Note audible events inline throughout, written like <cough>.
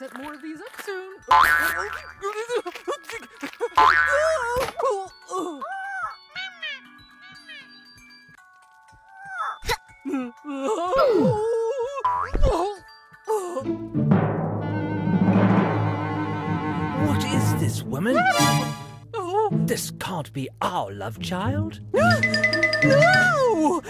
I should probably set more of these up soon. <laughs> What is this, woman? This can't be our love child. <gasps> No!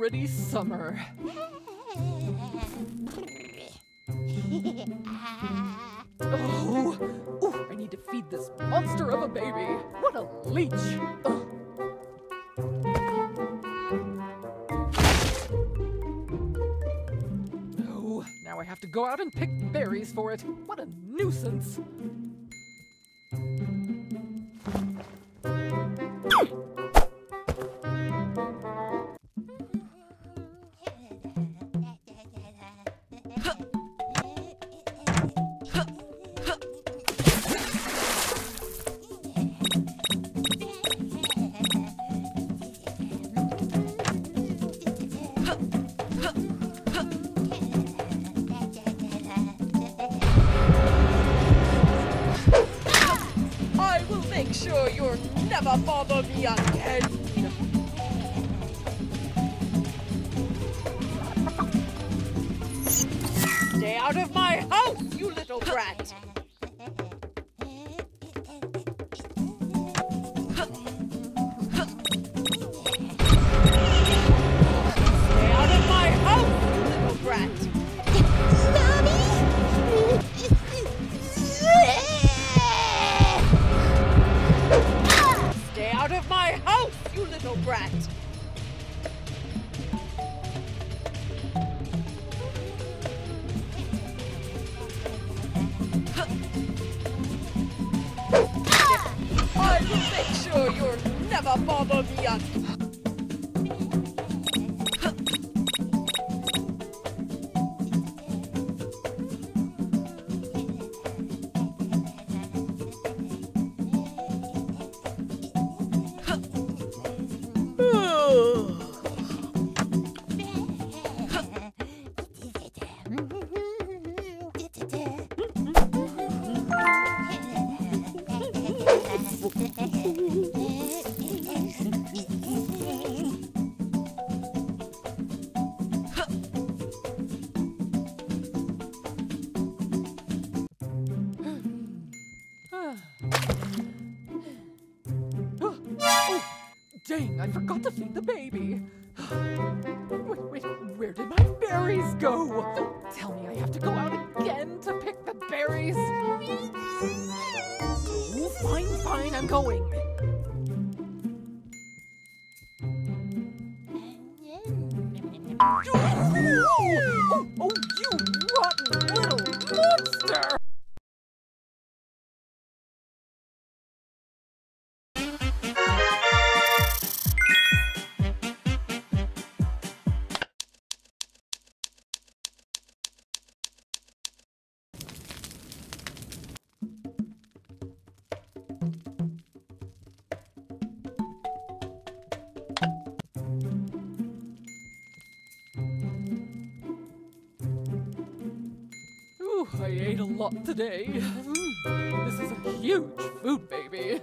Already summer. <laughs> Oh, ooh, I need to feed this monster of a baby. What a leech. Ugh. No, now I have to go out and pick berries for it. What a nuisance. Never bother me again. Stay out of my house, you little brat. I will make sure you'll never bother me dang, I forgot to feed the baby. <gasps> Wait, wait, where did my berries go? Don't tell me I have to go out again to pick the berries. <laughs> Oh, fine, fine, I'm going. I ate a lot today. Mm, This is a huge food baby.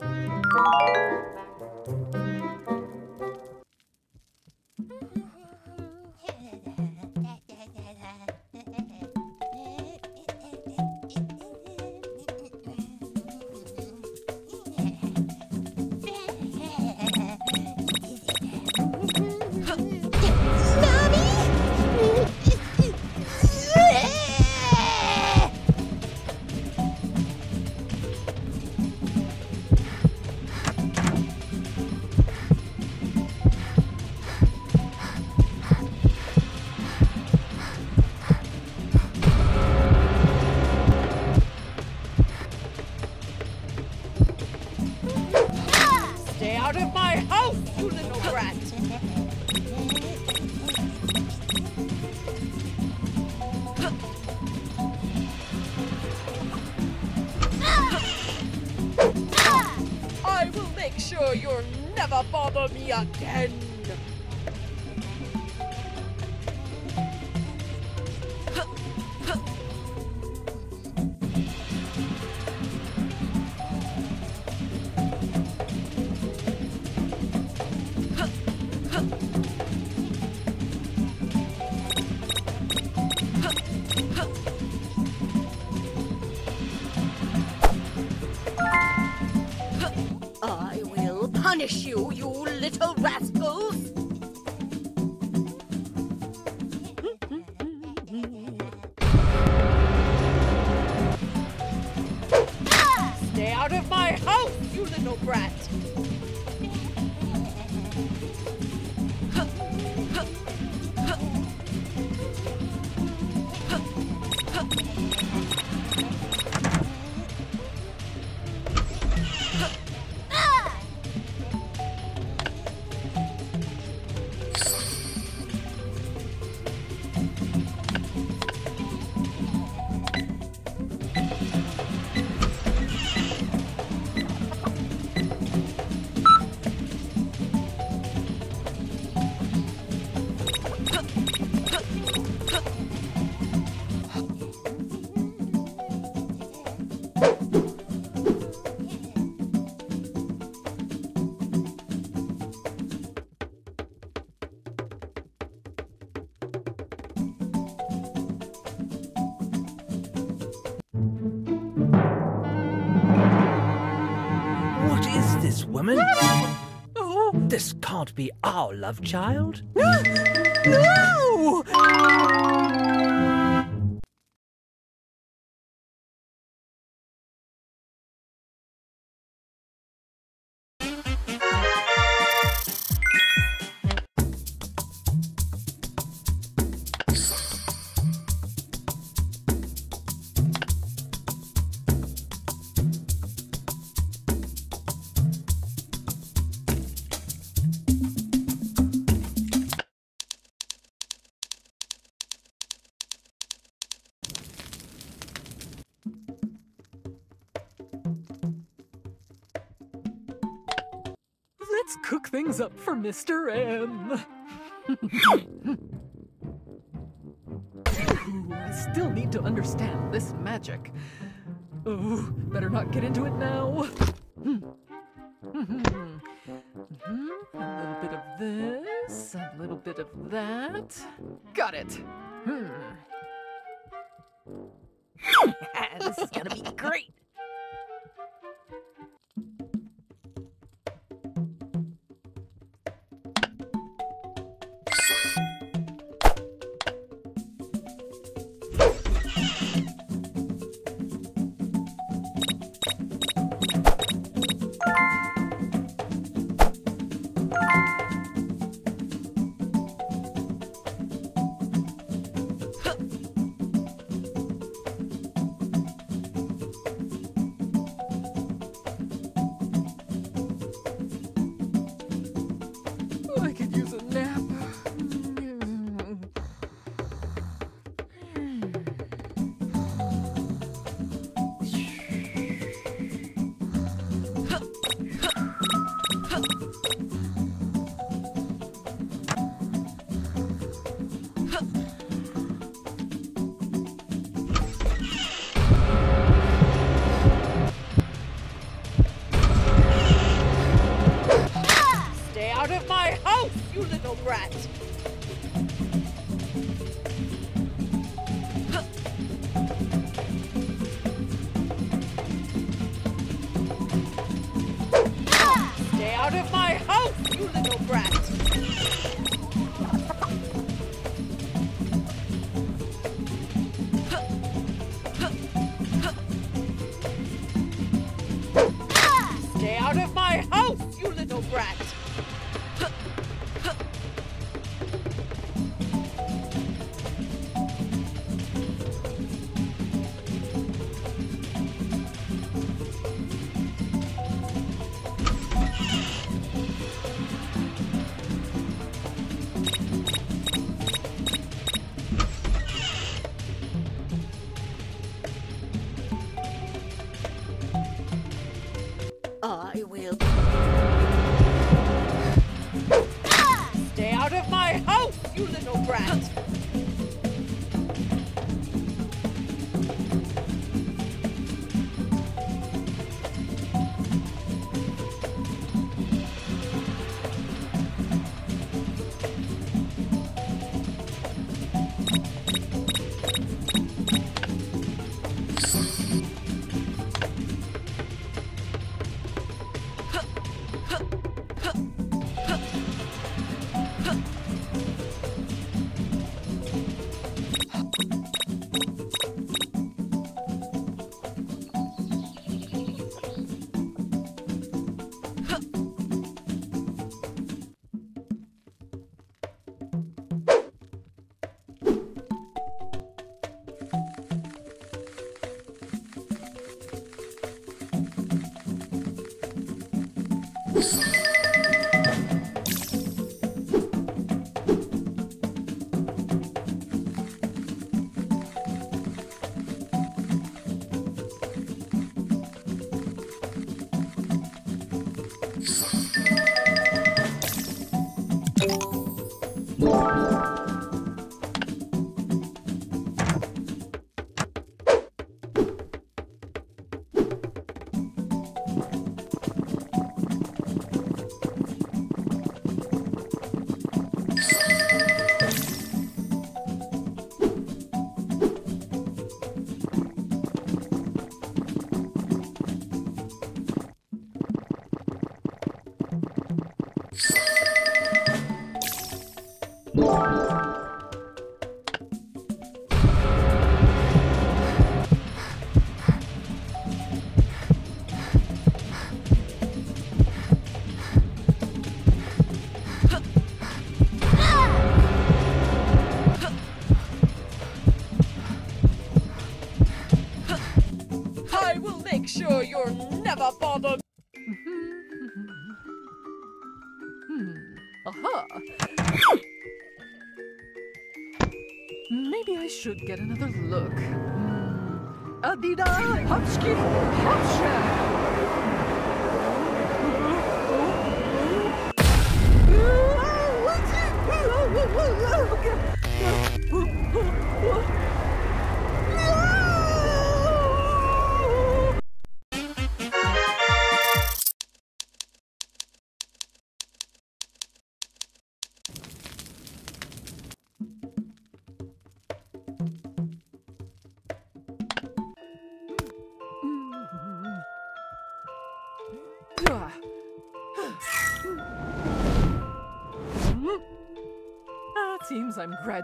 Woman? Oh, This can't be our love child. <gasps> no! Let's cook things up for Mr. M. I still need to understand this magic. Oh, better not get into it now. Hmm. Mhm. Mhm. A little bit of this, a little bit of that. Got it. Hmm. <laughs> this is gonna be great. Brad. next. Adida Hopskin Hopskin.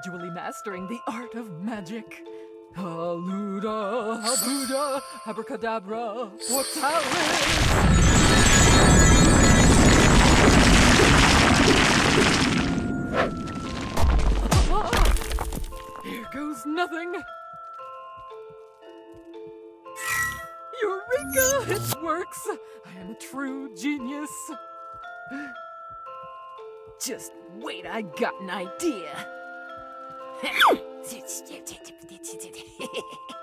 Gradually mastering the art of magic. Haluda, habuda, abracadabra, fortalis. Ah, Here goes nothing. Eureka! It works! I am a true genius. Just wait, I got an idea. スチキはちゃんとプテチズでヘヘヘヘ。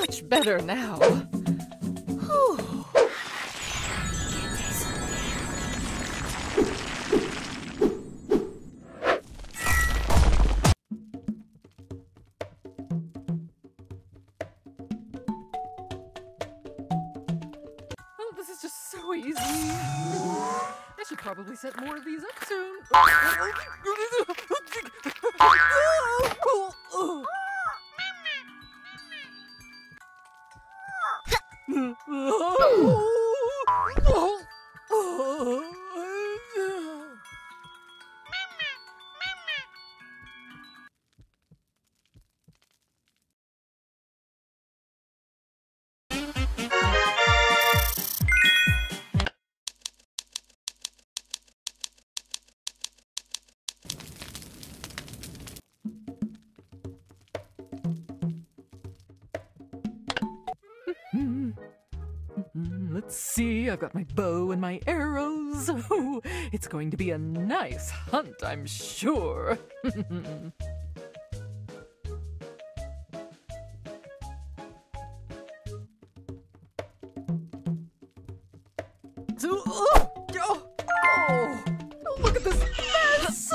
Much better now. Oh, this is just so easy. I should probably set more of these up soon. I've got my bow and my arrows. Oh, <laughs> it's going to be a nice hunt, I'm sure. <laughs> So, oh, oh, oh, look at this mess!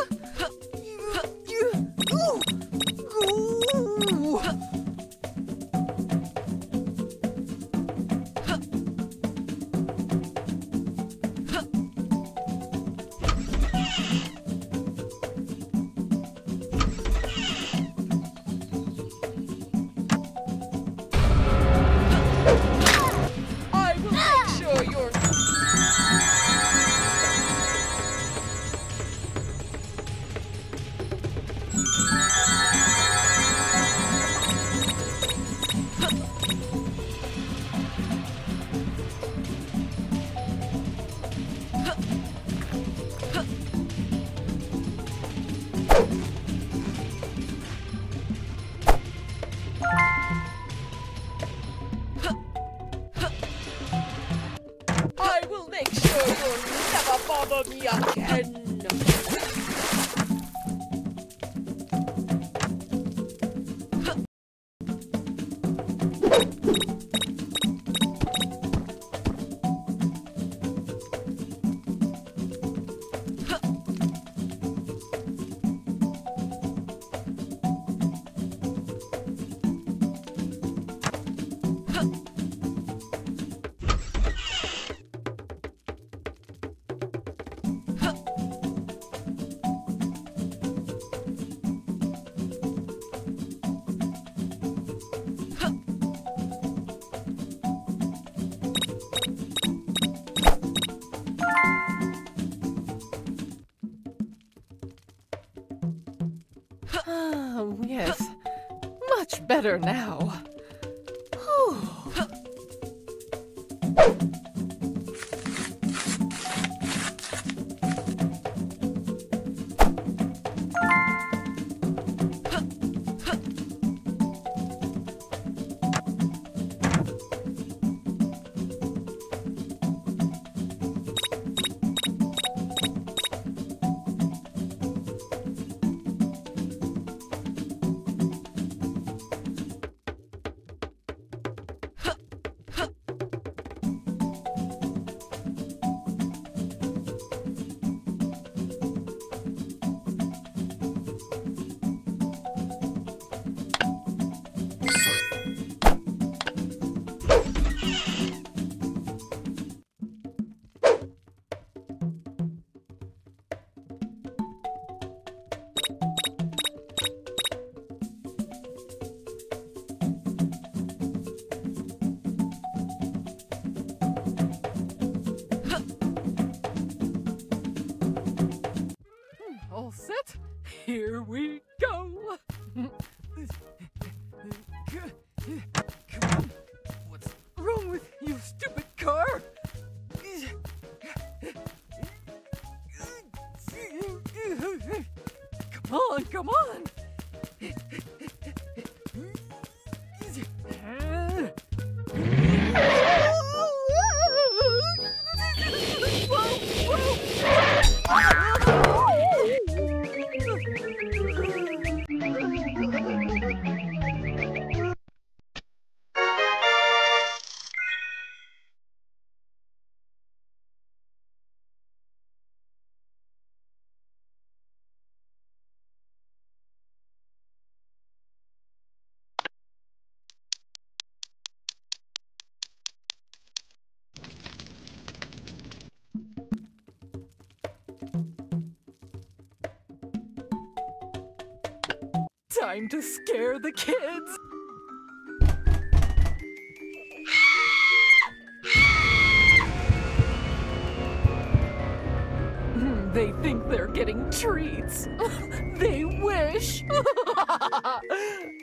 Ah, yes. Much better now. Here we time to scare the kids. <laughs> they think they're getting treats. <laughs> they wish. <laughs>